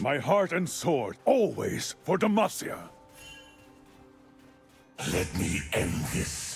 My heart and sword, always for Demacia. Let me end this.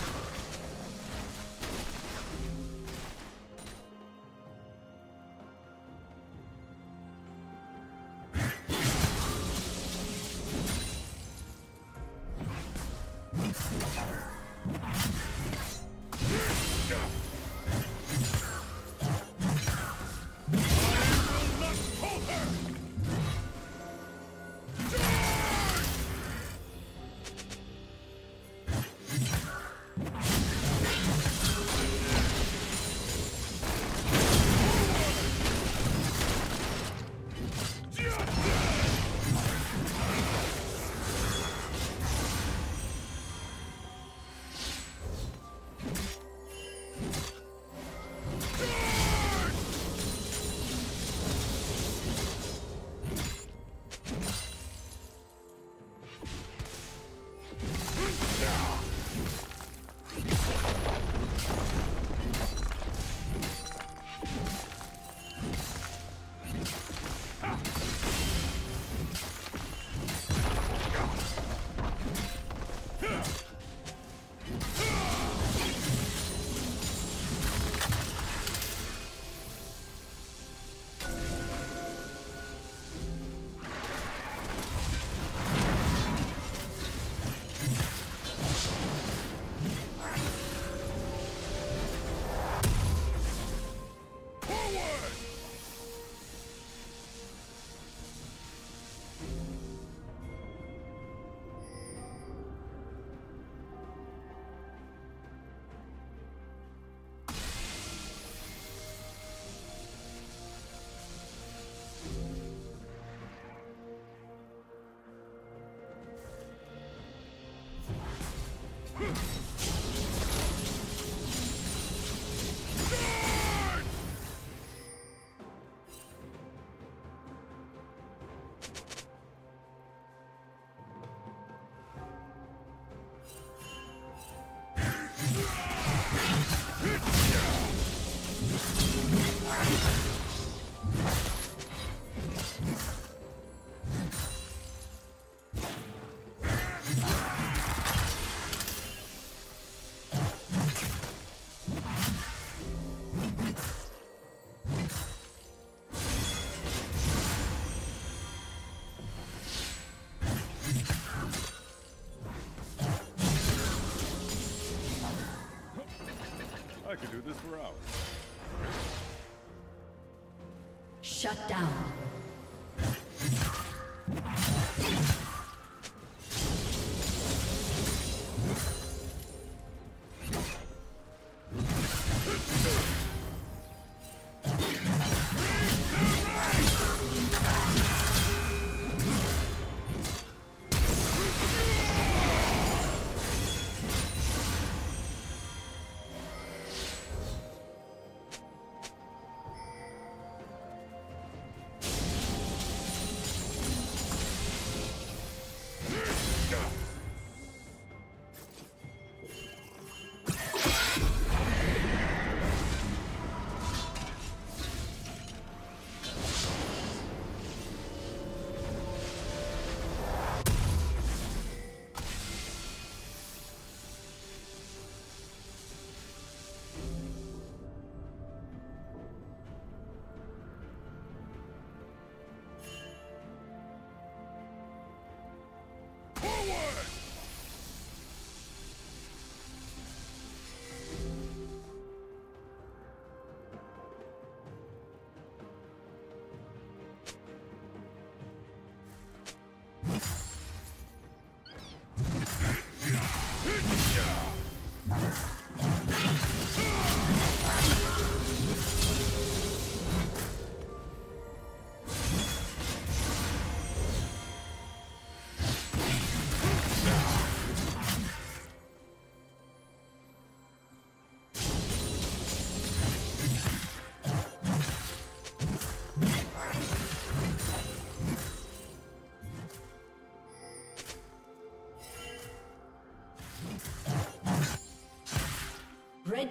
Could do this for hours. Shut down.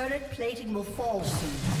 Turret plating will fall soon.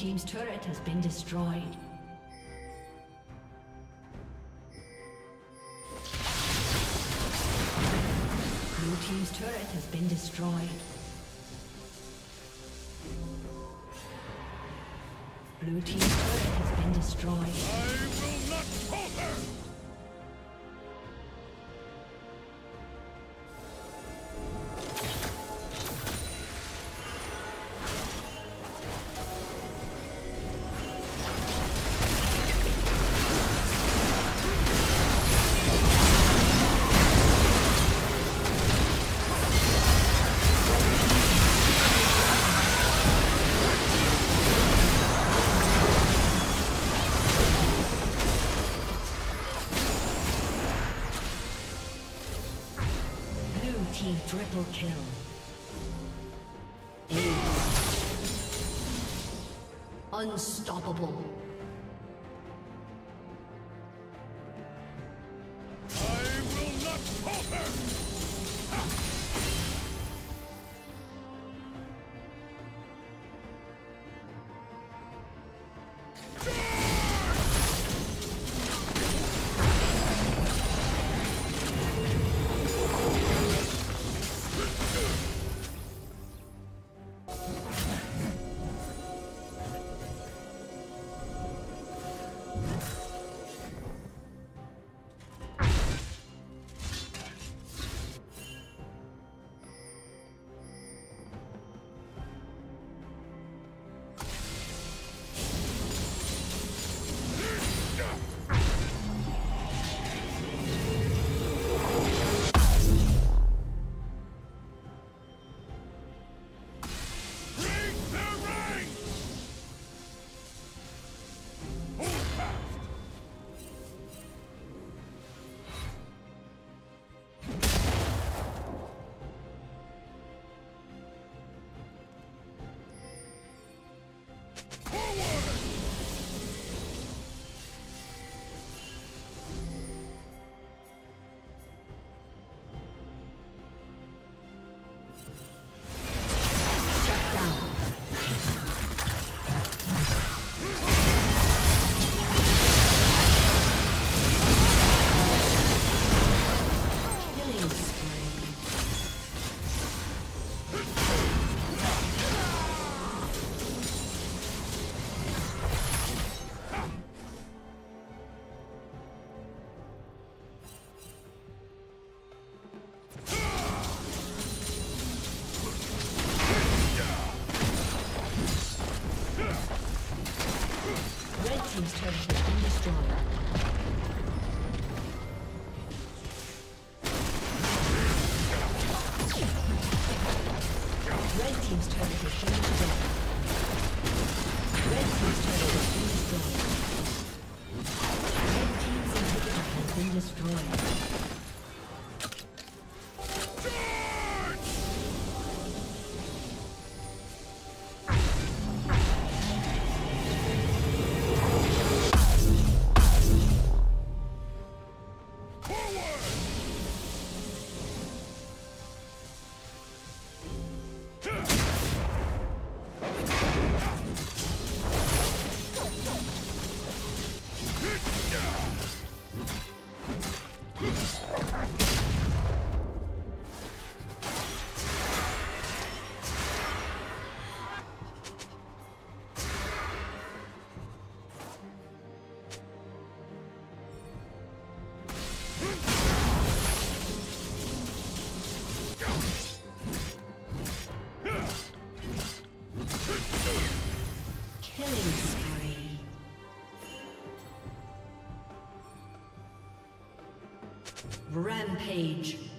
Team's turret has been destroyed. Blue Team's turret has been destroyed. Blue Team's turret has been destroyed. I will not falter! Unstoppable. Rampage.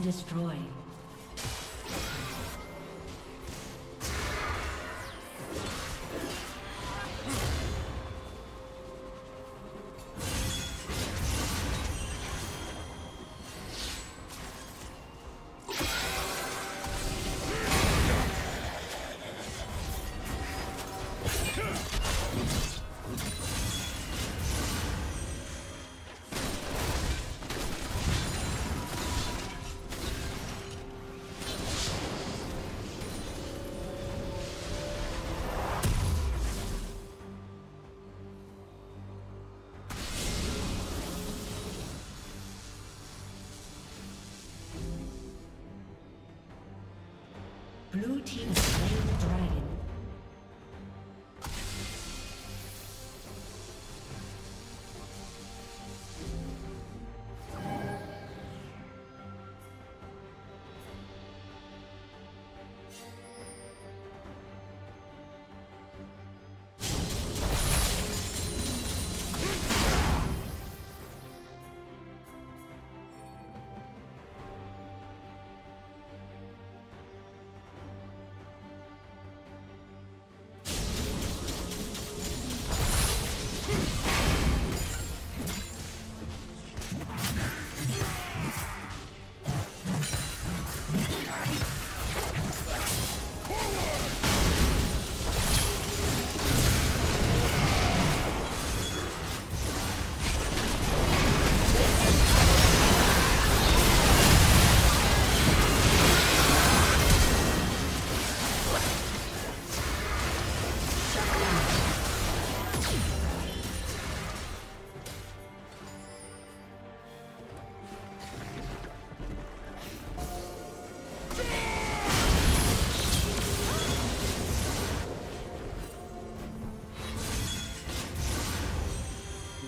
Destroyed. Blue